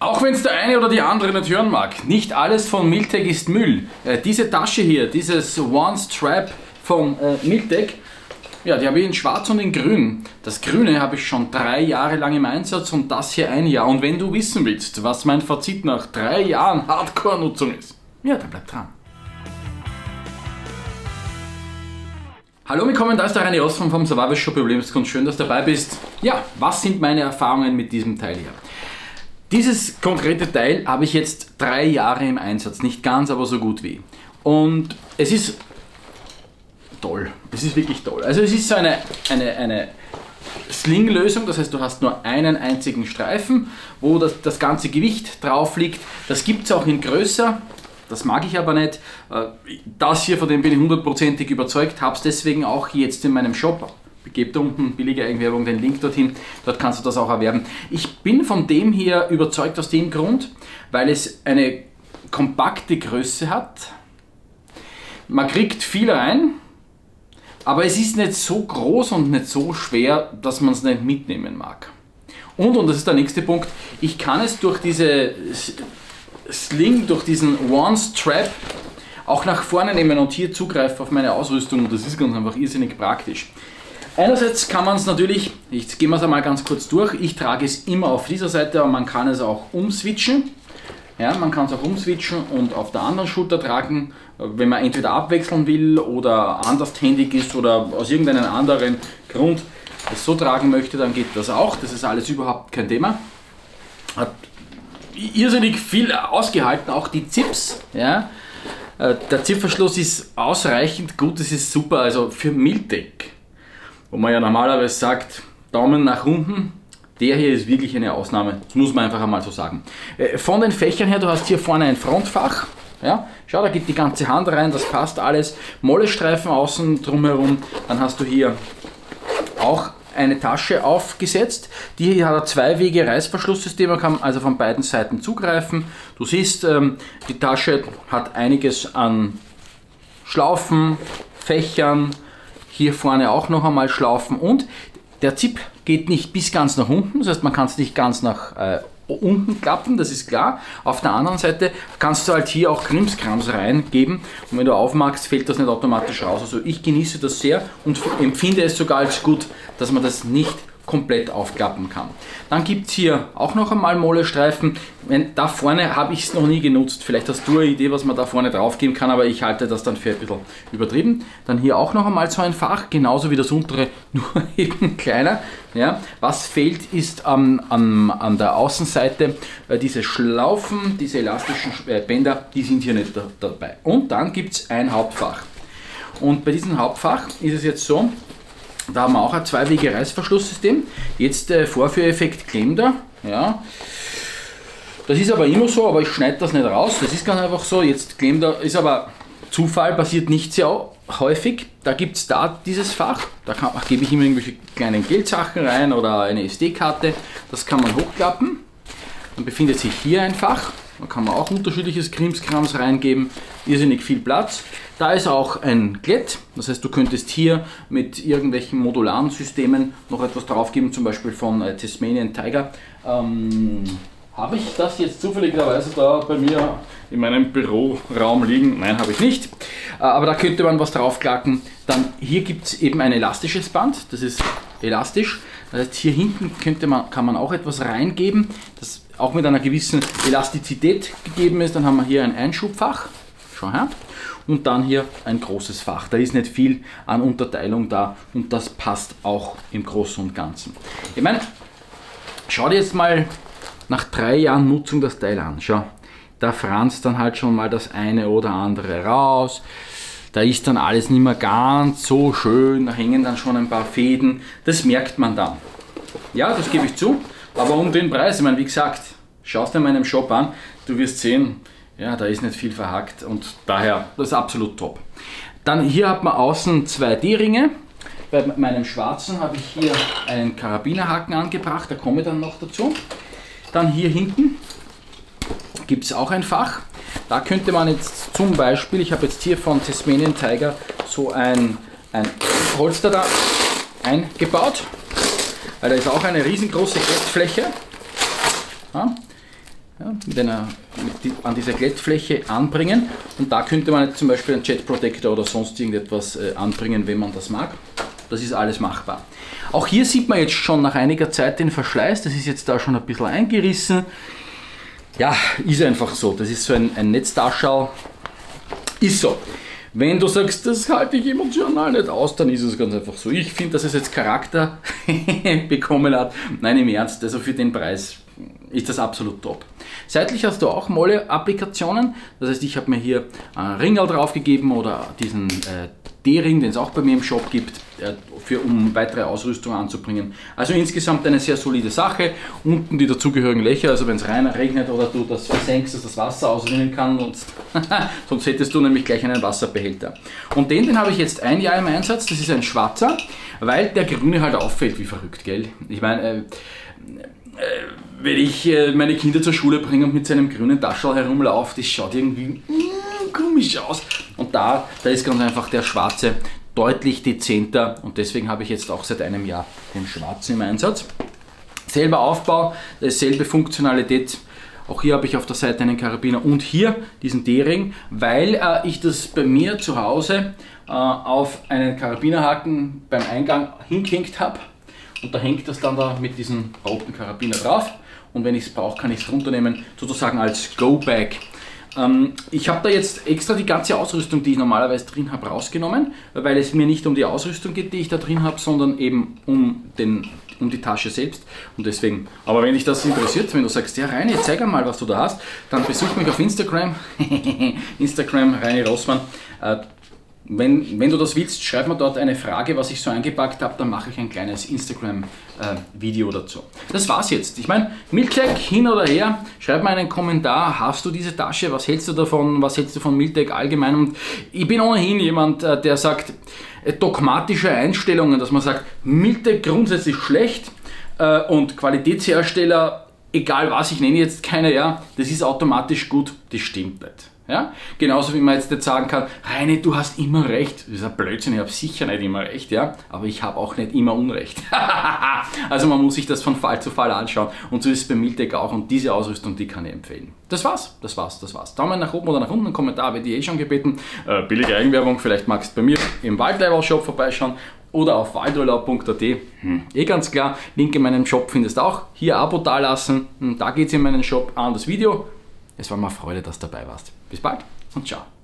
Auch wenn es der eine oder die andere nicht hören mag, nicht alles von Miltec ist Müll. Äh, diese Tasche hier, dieses One Strap von äh, Miltec, ja, die habe ich in schwarz und in grün. Das grüne habe ich schon drei Jahre lang im Einsatz und das hier ein Jahr. Und wenn du wissen willst, was mein Fazit nach drei Jahren Hardcore-Nutzung ist, ja, dann bleib dran. Hallo, willkommen, da ist der René Ostrom vom Survival Shop Problemskunst. Schön, dass du dabei bist. Ja, was sind meine Erfahrungen mit diesem Teil hier? Dieses konkrete Teil habe ich jetzt drei Jahre im Einsatz, nicht ganz, aber so gut wie. Und es ist toll, es ist wirklich toll. Also es ist so eine, eine, eine Sling-Lösung, das heißt du hast nur einen einzigen Streifen, wo das, das ganze Gewicht drauf liegt. Das gibt es auch in größer, das mag ich aber nicht. Äh, das hier, von dem bin ich hundertprozentig überzeugt, habe es deswegen auch jetzt in meinem Shop gebt unten billige Eigenwerbung den Link dorthin, dort kannst du das auch erwerben. Ich bin von dem hier überzeugt aus dem Grund, weil es eine kompakte Größe hat. Man kriegt viel rein, aber es ist nicht so groß und nicht so schwer, dass man es nicht mitnehmen mag. Und, und das ist der nächste Punkt, ich kann es durch diese Sling, durch diesen One-Strap auch nach vorne nehmen und hier zugreifen auf meine Ausrüstung und das ist ganz einfach irrsinnig praktisch. Einerseits kann man es natürlich, gehen wir es einmal ganz kurz durch, ich trage es immer auf dieser Seite, aber man kann es auch umswitchen. Ja, man kann es auch umswitchen und auf der anderen Schulter tragen, wenn man entweder abwechseln will oder andershändig ist oder aus irgendeinem anderen Grund es so tragen möchte, dann geht das auch. Das ist alles überhaupt kein Thema. Hat irrsinnig viel ausgehalten, auch die Zips. Ja. Äh, der Zipverschluss ist ausreichend gut, das ist super, also für Miltec wo man ja normalerweise sagt, Daumen nach unten. Der hier ist wirklich eine Ausnahme, das muss man einfach einmal so sagen. Äh, von den Fächern her, du hast hier vorne ein Frontfach. Ja, schau, da geht die ganze Hand rein, das passt alles. Mollestreifen außen drumherum. Dann hast du hier auch eine Tasche aufgesetzt. Die hier hat ein zwei Wege Reißverschlusssystem, man kann also von beiden Seiten zugreifen. Du siehst, ähm, die Tasche hat einiges an Schlaufen, Fächern, hier vorne auch noch einmal schlaufen und der Zip geht nicht bis ganz nach unten, das heißt man kann es nicht ganz nach äh, unten klappen, das ist klar. Auf der anderen Seite kannst du halt hier auch Krimskrams reingeben und wenn du aufmachst, fällt das nicht automatisch raus. Also ich genieße das sehr und empfinde es sogar als gut, dass man das nicht komplett aufklappen kann. Dann gibt es hier auch noch einmal Mollestreifen. Da vorne habe ich es noch nie genutzt. Vielleicht hast du eine Idee, was man da vorne drauf geben kann, aber ich halte das dann für ein bisschen übertrieben. Dann hier auch noch einmal so ein Fach, genauso wie das untere, nur eben kleiner. Ja, was fehlt ist ähm, an, an der Außenseite äh, diese Schlaufen, diese elastischen äh, Bänder, die sind hier nicht da, dabei. Und dann gibt es ein Hauptfach. Und bei diesem Hauptfach ist es jetzt so, da haben wir auch ein zwei-Wege Reißverschlusssystem. Jetzt äh, Vorführeffekt klemmt er. Ja. Das ist aber immer so, aber ich schneide das nicht raus. Das ist ganz einfach so. Jetzt klemmt er, ist aber Zufall, passiert nicht sehr häufig. Da gibt es da dieses Fach. Da kann, gebe ich immer irgendwelche kleinen Geldsachen rein oder eine SD-Karte. Das kann man hochklappen. Dann befindet sich hier ein Fach. Da kann man auch unterschiedliches Krimskrams reingeben. Irrsinnig viel Platz. Da ist auch ein Klett, das heißt, du könntest hier mit irgendwelchen modularen Systemen noch etwas draufgeben, zum Beispiel von äh, Tasmanian Tiger. Ähm, habe ich das jetzt zufälligerweise da bei mir in meinem Büroraum liegen? Nein, habe ich nicht. Äh, aber da könnte man was draufklacken. Dann hier gibt es eben ein elastisches Band, das ist elastisch. Das heißt, hier hinten könnte man, kann man auch etwas reingeben, das auch mit einer gewissen Elastizität gegeben ist. Dann haben wir hier ein Einschubfach. Schau her und dann hier ein großes Fach. Da ist nicht viel an Unterteilung da und das passt auch im Großen und Ganzen. Ich meine, schau dir jetzt mal nach drei Jahren Nutzung das Teil an. Schau, da franzt dann halt schon mal das eine oder andere raus. Da ist dann alles nicht mehr ganz so schön, da hängen dann schon ein paar Fäden. Das merkt man dann. Ja, das gebe ich zu, aber um den Preis, ich meine, wie gesagt, schaust dir meinem Shop an, du wirst sehen, ja, da ist nicht viel verhackt und daher, das ist absolut top. Dann hier hat man außen zwei D-Ringe. Bei meinem schwarzen habe ich hier einen Karabinerhaken angebracht, da komme ich dann noch dazu. Dann hier hinten gibt es auch ein Fach. Da könnte man jetzt zum Beispiel, ich habe jetzt hier von Tasmanian Tiger so ein, ein Holster da eingebaut, weil da ist auch eine riesengroße Klettfläche. Ja, mit einer, mit an dieser Glättfläche anbringen. Und da könnte man jetzt zum Beispiel einen Jet Protector oder sonst irgendetwas äh, anbringen, wenn man das mag. Das ist alles machbar. Auch hier sieht man jetzt schon nach einiger Zeit den Verschleiß. Das ist jetzt da schon ein bisschen eingerissen. Ja, ist einfach so. Das ist so ein, ein Netzdarschall. Ist so. Wenn du sagst, das halte ich emotional nicht aus, dann ist es ganz einfach so. Ich finde, dass es jetzt Charakter bekommen hat. Nein, im Ernst, also für den Preis ist das absolut top. Seitlich hast du auch Molle-Applikationen. Das heißt, ich habe mir hier einen Ringel draufgegeben oder diesen äh, D-Ring, den es auch bei mir im Shop gibt, äh, für, um weitere Ausrüstung anzubringen. Also insgesamt eine sehr solide Sache. Unten die dazugehörigen Löcher, also wenn es rein regnet oder du das versenkst, dass das Wasser ausrinnen kann, und sonst hättest du nämlich gleich einen Wasserbehälter. Und den, den habe ich jetzt ein Jahr im Einsatz, das ist ein schwarzer, weil der grüne halt auffällt wie verrückt, gell? Ich meine, äh, äh, wenn ich äh, meine Kinder zur Schule bringe und mit seinem grünen Taschel herumlaufe, das schaut irgendwie mm, komisch aus. Und da, da ist ganz einfach der schwarze deutlich dezenter und deswegen habe ich jetzt auch seit einem Jahr den schwarzen im Einsatz. Selber Aufbau, selbe Funktionalität. Auch hier habe ich auf der Seite einen Karabiner und hier diesen D-Ring, weil äh, ich das bei mir zu Hause äh, auf einen Karabinerhaken beim Eingang hingehängt habe und da hängt das dann da mit diesem roten Karabiner drauf und wenn ich es brauche, kann ich es runternehmen, sozusagen als Go-Bag. Ähm, ich habe da jetzt extra die ganze Ausrüstung, die ich normalerweise drin habe, rausgenommen, weil es mir nicht um die Ausrüstung geht, die ich da drin habe, sondern eben um, den, um die Tasche selbst. Und deswegen, aber wenn dich das interessiert, wenn du sagst, ja Reini, zeig mal, was du da hast, dann besuch mich auf Instagram, Instagram Reini Rossmann. Äh, wenn, wenn du das willst, schreib mir dort eine Frage, was ich so eingepackt habe, dann mache ich ein kleines Instagram-Video äh, dazu. Das war's jetzt. Ich meine, Miltech hin oder her, schreib mir einen Kommentar, hast du diese Tasche, was hältst du davon, was hältst du von Miltech allgemein? Und ich bin ohnehin jemand, äh, der sagt, äh, dogmatische Einstellungen, dass man sagt, Miltech grundsätzlich schlecht äh, und Qualitätshersteller, egal was, ich nenne jetzt keine, ja, das ist automatisch gut, das stimmt nicht. Ja? Genauso wie man jetzt nicht sagen kann, Reine, du hast immer recht. Das ist ein Blödsinn, ich habe sicher nicht immer recht, ja? aber ich habe auch nicht immer Unrecht. also man muss sich das von Fall zu Fall anschauen und so ist es bei Miltec auch und diese Ausrüstung, die kann ich empfehlen. Das war's, das war's, das war's. Daumen nach oben oder nach unten, Kommentar wird eh schon gebeten. Äh, billige Eigenwerbung, vielleicht magst du bei mir im Waldlevel Shop vorbeischauen oder auf waldurlaub.at. Hm. Eh ganz klar, Link in meinem Shop findest du auch. Hier Abo dalassen, hm, da geht's in meinen Shop an das Video. Es war mir Freude, dass du dabei warst. Bis bald und ciao.